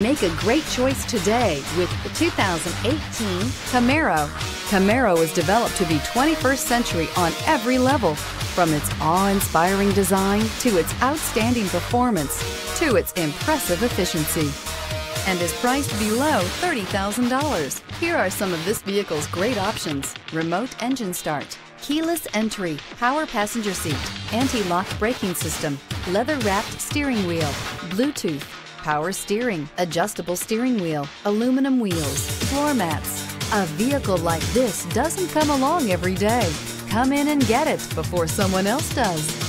Make a great choice today with the 2018 Camaro. Camaro is developed to be 21st century on every level, from its awe-inspiring design to its outstanding performance to its impressive efficiency and is priced below $30,000. Here are some of this vehicle's great options. Remote engine start, keyless entry, power passenger seat, anti-lock braking system, leather-wrapped steering wheel, Bluetooth, power steering, adjustable steering wheel, aluminum wheels, floor mats. A vehicle like this doesn't come along every day. Come in and get it before someone else does.